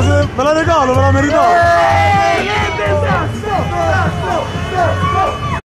ve la regalo, ve la meritate!